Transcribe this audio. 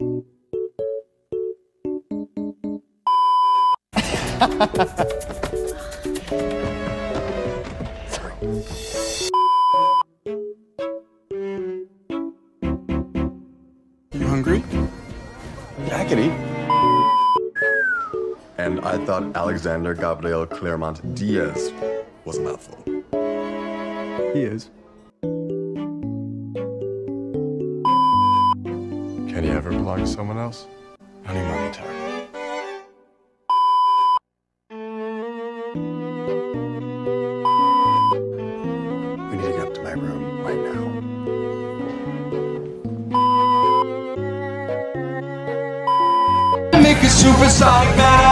You hungry? I can eat. And I thought Alexander Gabriel Claremont Diaz was a mouthful. He is. Can he ever belong to someone else? Honey Monitor. We need to get up to my room right now. Make a supersonic man you.